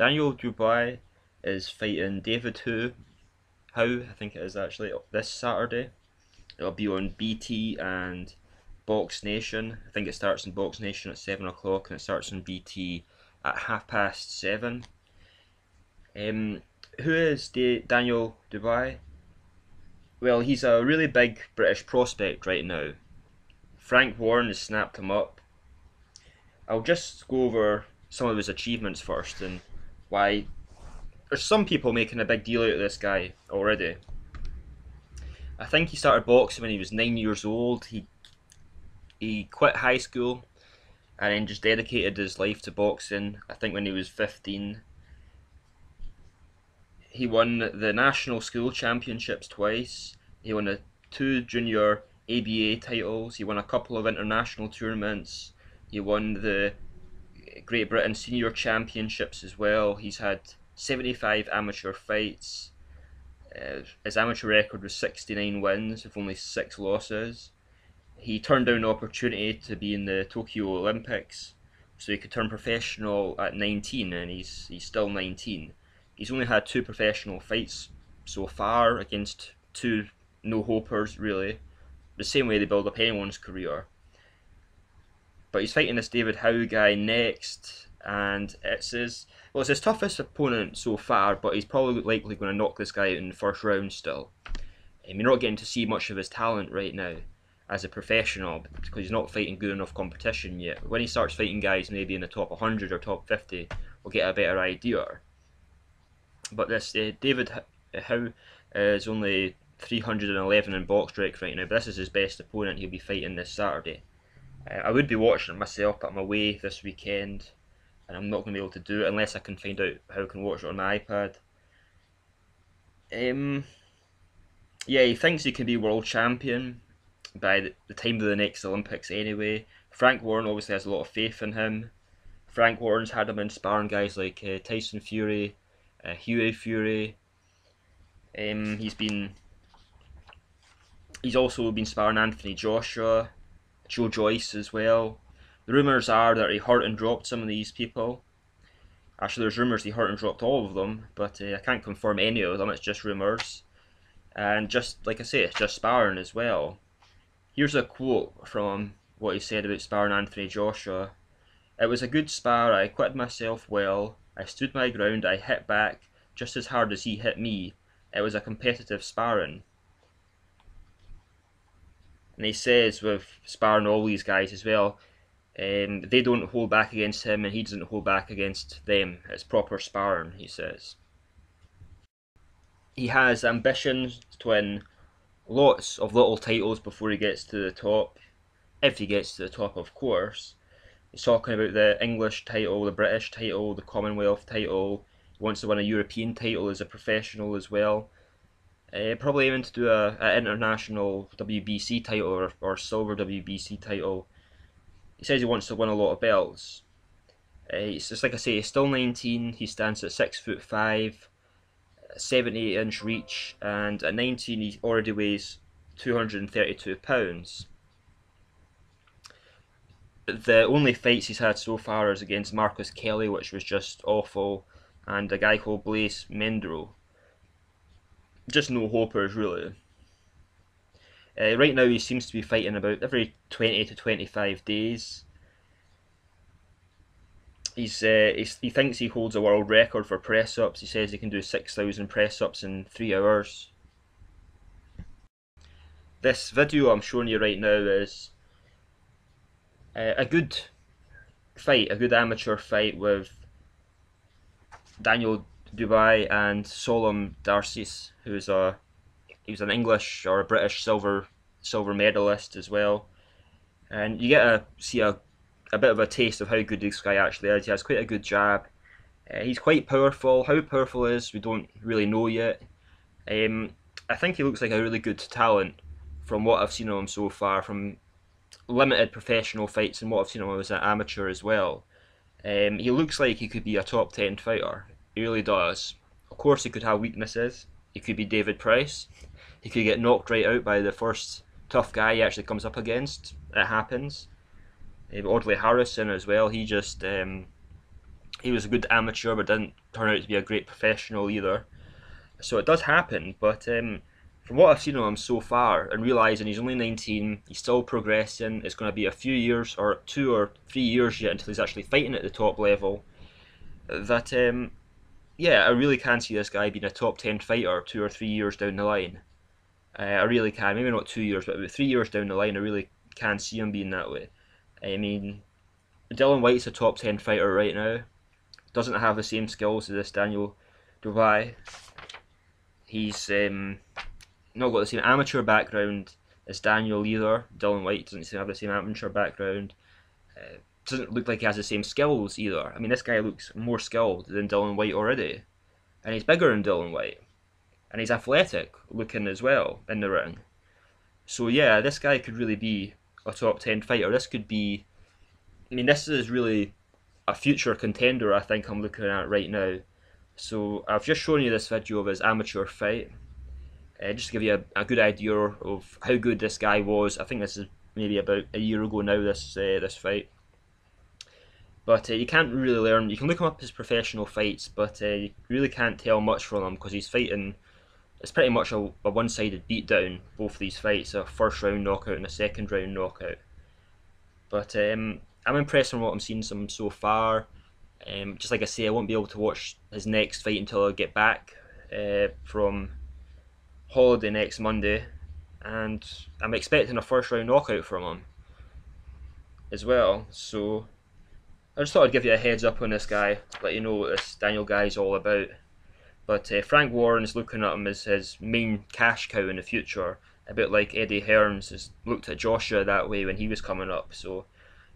Daniel Dubois is fighting David Hu, How I think it is actually this Saturday. It'll be on BT and Box Nation. I think it starts in Box Nation at seven o'clock and it starts on BT at half past seven. Um, who is D- Daniel Dubois? Well, he's a really big British prospect right now. Frank Warren has snapped him up. I'll just go over some of his achievements first and why there's some people making a big deal out of this guy already. I think he started boxing when he was nine years old. He he quit high school and then just dedicated his life to boxing. I think when he was 15, he won the national school championships twice. He won a two junior ABA titles. He won a couple of international tournaments. He won the Great Britain senior championships as well. He's had 75 amateur fights. Uh, his amateur record was 69 wins with only six losses. He turned down an opportunity to be in the Tokyo Olympics, so he could turn professional at 19, and he's he's still 19. He's only had two professional fights so far against two no hopers, really. The same way they build up anyone's career. But he's fighting this David Howe guy next, and it's his well, it's his toughest opponent so far, but he's probably likely going to knock this guy out in the first round still. Um, you're not getting to see much of his talent right now as a professional because he's not fighting good enough competition yet. When he starts fighting guys maybe in the top 100 or top 50, we'll get a better idea. But this uh, David Howe is only 311 in box BoxRec right now, but this is his best opponent he'll be fighting this Saturday. Uh, I would be watching it myself, but I'm away this weekend, and I'm not going to be able to do it unless I can find out how I can watch it on my iPad. Um, yeah, he thinks he can be world champion by the time of the next Olympics anyway. Frank Warren obviously has a lot of faith in him. Frank Warren's had him inspiring guys like uh, Tyson Fury, uh, Hughie Fury. Um, he's been he's also been sparring Anthony Joshua, Joe Joyce as well. The rumours are that he hurt and dropped some of these people. Actually, there's rumours he hurt and dropped all of them, but uh, I can't confirm any of them. It's just rumours, and just like I say, it's just sparring as well. Here's a quote from what he said about sparring Anthony Joshua. It was a good spar. I acquitted myself well. I stood my ground. I hit back just as hard as he hit me. It was a competitive sparring. And he says with sparring all these guys as well, um, they don't hold back against him and he doesn't hold back against them. It's proper sparring, he says. He has ambitions to win lots of little titles before he gets to the top. If he gets to the top, of course. He's talking about the English title, the British title, the Commonwealth title. He wants to win a European title as a professional as well. Uh, probably aiming to do a, a international WBC title or, or silver WBC title he says he wants to win a lot of belts. Uh, it's just like I say, he's still 19. He stands at six foot five, 78 inch reach, and at 19 he already weighs 232 pounds. The only fights he's had so far is against Marcus Kelly, which was just awful, and a guy called Blaise Mendouo. Just no hopers, really. Uh, right now, he seems to be fighting about every 20 to 25 days. He's, uh, he's he thinks he holds a world record for press ups. He says he can do 6,000 press ups in three hours. This video I'm showing you right now is uh, a good fight, a good amateur fight with Daniel Dubois and Solom Dacres, who's a he was an English or a British silver silver medalist as well. And you get to see a, a bit of a taste of how good this guy actually is. He has quite a good jab. Uh, he's quite powerful. How powerful is we don't really know yet. Um, I think he looks like a really good talent from what I've seen of him so far, from limited professional fights and what I've seen of him as an amateur as well. Um, he looks like he could be a top 10 fighter. Really does. Of course, he could have weaknesses. He could be David Price he could get knocked right out by the first tough guy he actually comes up against. It happens. Uh, Audley Harrison as well. He just um, he was a good amateur, but didn't turn out to be a great professional either. So it does happen, but um, from what I've seen of him so far, and realizing he's only 19, he's still progressing. It's going to be a few years, or two or three years yet, until he's actually fighting at the top level. That um, yeah, I really can see this guy being a top 10 fighter two or three years down the line. Uh, I really can. Maybe not two years, but three years down the line, I really can see him being that way. I mean, Dillian Whyte's a top 10 fighter right now. Doesn't have the same skills as this Daniel Dubois. He's um, not got the same amateur background as Daniel either. Dillian White doesn't have the same amateur background. Uh, doesn't look like he has the same skills either. I mean, this guy looks more skilled than Dillian White already, and he's bigger than Dillian White, and he's athletic looking as well in the ring. So yeah, this guy could really be a top ten fighter. This could be, I mean, this is really a future contender. I think I'm looking at right now. So I've just shown you this video of his amateur fight, uh, just to give you a, a good idea of how good this guy was. I think this is maybe about a year ago now. This uh, this fight. But uh, you can't really learn. You can look him up his professional fights, but uh, you really can't tell much from him because he's fighting. It's pretty much a, a one-sided beatdown. Both these fights, a first round knockout and a second round knockout. But um, I'm impressed with what I'm seeing from so far. Um, just like I say, I won't be able to watch his next fight until I get back uh, from holiday next Monday, and I'm expecting a first round knockout from him as well. So I just thought I'd give you a heads up on this guy, let you know what this Daniel guy is all about. But uh, Frank Warren is looking at him as his main cash cow in the future, a bit like Eddie Hearns has looked at Joshua that way when he was coming up. So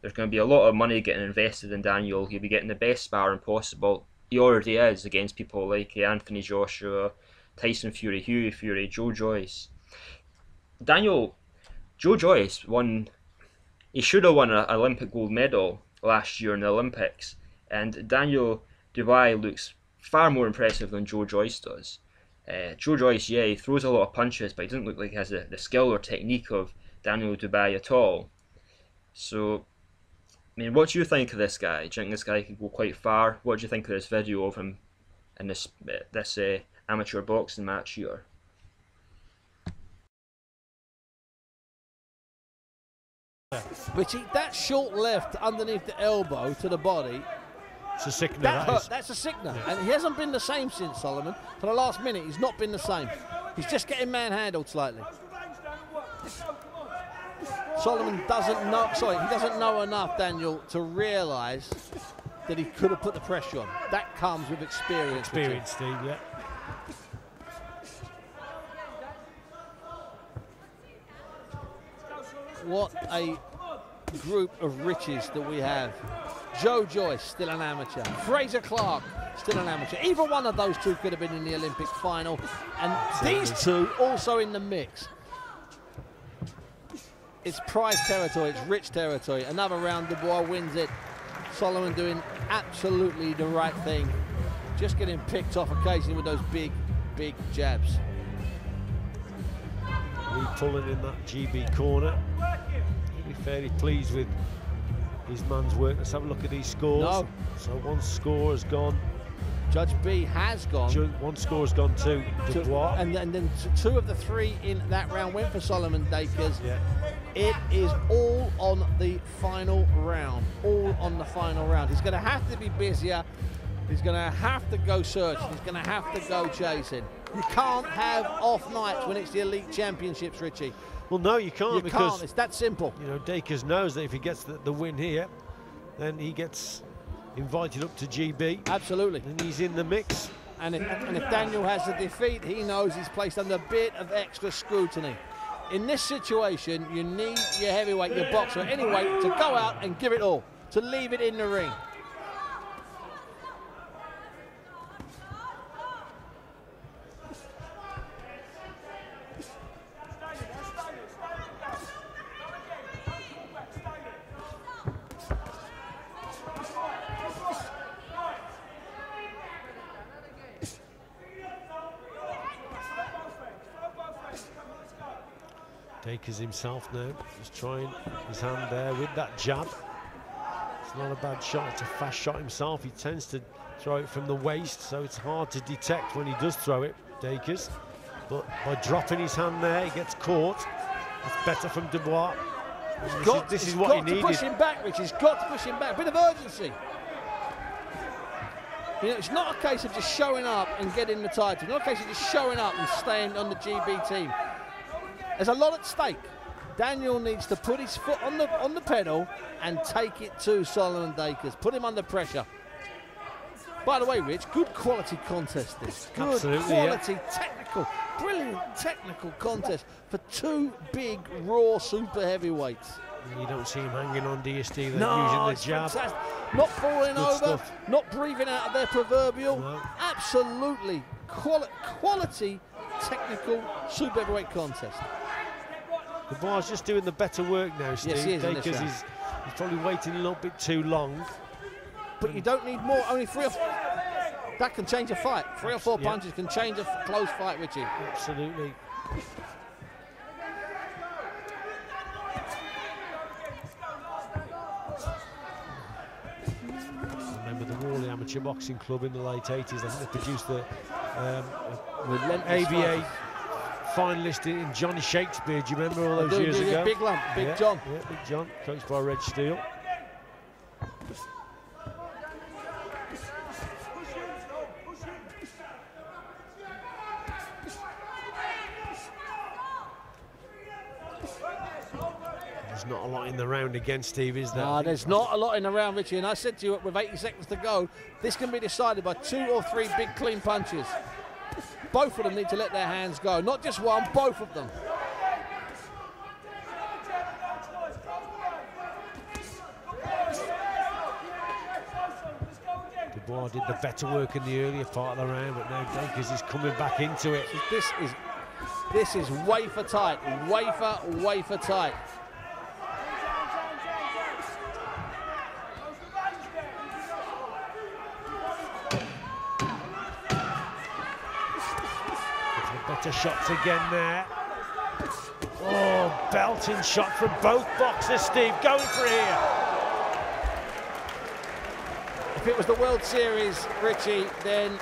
there's going to be a lot of money getting invested in Daniel. He'll be getting the best sparring possible. He already is against people like uh, Anthony Joshua, Tyson Fury, Hughie Fury, Joe Joyce. Daniel, Joe Joyce won. He should have won an Olympic gold medal last year in the Olympics. And Daniel Dubois looks far more impressive than Joe Joyce does. Uh, Joe Joyce, yeah, he throws a lot of punches, but he doesn't look like he has the, the skill or technique of Daniel Dubois at all. So, I mean, what do you think of this guy? Do you think this guy could go quite far? What do you think of this video of him in this this uh, amateur boxing match here? Richie, that short left underneath the elbow to the body. It's a sickener. That that that's a sickener. And he hasn't been the same since Solomon. For the last minute, he's not been the same. He's just getting manhandled slightly. Solomon doesn't know, sorry, he doesn't know enough, Daniel, to realise that he could have put the pressure on. That comes with experience. Experience, Steve, yeah. What a group of riches that we have. Joe Joyce, still an amateur. Frazer Clarke, still an amateur. Either one of those two could have been in the Olympic final. And these two also in the mix. It's prize territory, it's rich territory. Another round, Dubois wins it. Solomon doing absolutely the right thing. Just getting picked off occasionally with those big, big jabs. Lee Pullen in that GB corner. Fairly pleased with his man's work. Let's have a look at these scores. No. So one score has gone. Judge B has gone. Ju- One score has gone to Dubois. and, and then two of the three in that round went for Solomon Dacres. yeah. It is all on the final round. All on the final round. He's going to have to be busier. He's going to have to go searching. He's going to have to go chasing. You can't have off nights when it's the elite championships, Richie. Well, no, you can't You because can't. It's that simple. you know Dacres knows that if he gets the, the win here, then he gets invited up to GB, Absolutely. and he's in the mix. And if, and if Daniel has a defeat, he knows he's placed under a bit of extra scrutiny. In this situation, you need your heavyweight, your boxer, anyway, to go out and give it all, to leave it in the ring. Dacres himself now is trying his hand there with that jab. It's not a bad shot. It's a fast shot himself. He tends to throw it from the waist, so it's hard to detect when he does throw it, Dacres. But by dropping his hand there, he gets caught. It's better from Dubois. This, got, is, this is he's what got he to needed. push him back, Rich. He's got to push him back. A bit of urgency. You know, it's not a case of just showing up and getting the title. It's not a case of just showing up and staying on the GB team. There's a lot at stake. Daniel needs to put his foot on the on the pedal and take it to Solomon Dacres. Put him under pressure. By the way, Rich, good quality contest this. Good Absolutely, yeah. quality, technical, brilliant technical contest for two big, raw super heavyweights. You don't see him hanging on, do you, Steve? No, using the jab. fantastic. Not falling Good over, stuff. not breathing out of their proverbial. No. Absolutely quali- quality, technical super heavyweight contest. The bar's just doing the better work now, Steve. Yes, he is Dacres round. is he's probably waiting a little bit too long. But you don't need more. Only three or four. That can change a fight. Three or four punches can change a close fight, Richie. Absolutely. Remember the Worley Amateur Boxing Club in the late 80s? I think they produced the um, ABA. Finalist in Johnny Shakespeare. Do you remember all those do, years do, ago? Big lump, Big Yeah, John. Yeah, Big John, coached by Red Steele. There's not a lot in the round again, Steve, is there? No, there's not a lot in the round, Richie. And I said to you, with 80 seconds to go, this can be decided by two or three big clean punches. Both of them need to let their hands go. Not just one, both of them. Dubois did the better work in the earlier part of the round, but now Dacres is coming back into it. This is this is wafer tight, wafer, wafer tight. Better shots again there. Oh, belting shot from both boxers, Steve. Going for here. If it was the World Series, Richie, then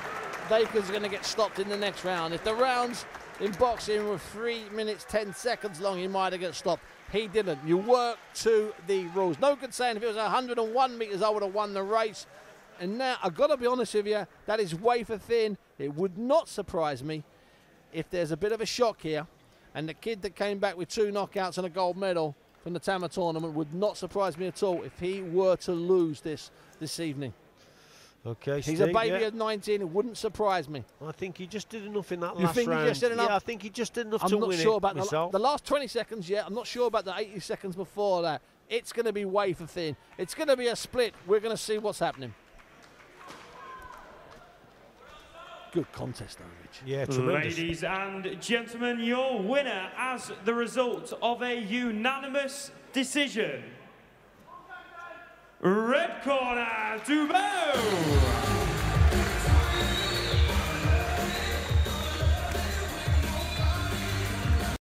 are going to get stopped in the next round. If the rounds in boxing were three minutes, 10 seconds long, he might have got stopped. He didn't. You work to the rules. No good saying if it was 101 metres, I would have won the race. And now, I've got to be honest with you, that is wafer thin. It would not surprise me if there's a bit of a shock here. And the kid that came back with two knockouts and a gold medal from the Tama tournament would not surprise me at all if he were to lose this this evening. Okay, He's Steve, a baby yeah. at 19. It wouldn't surprise me. I think he just did enough in that You last think he round. just did enough? Yeah, I think he just did enough I'm to not win sure it about the, myself. the last 20 seconds yet. I'm not sure about the 80 seconds before that. It's going to be wafer thin. It's going to be a split. We're going to see what's happening. Good contest, though, Rich. yeah, mm. tremendous. Ladies and gentlemen, your winner as the result of a unanimous decision. Red corner, Dubo!